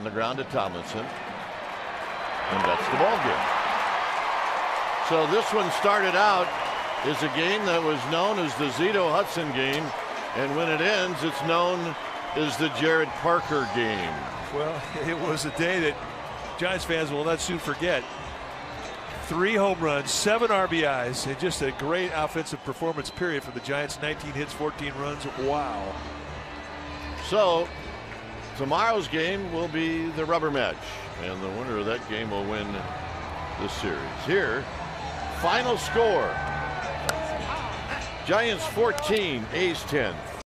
On the ground to Tomlinson. And that's the ball game. So this one started out is a game that was known as the Zito Hudson game. And when it ends, it's known as the Jarrett Parker game. Well, it was a day that Giants fans will not soon forget. Three home runs, seven RBIs, and just a great offensive performance period for the Giants. 19 hits, 14 runs. Wow. So tomorrow's game will be the rubber match, and the winner of that game will win the series. Here, final score Giants 14, A's 10.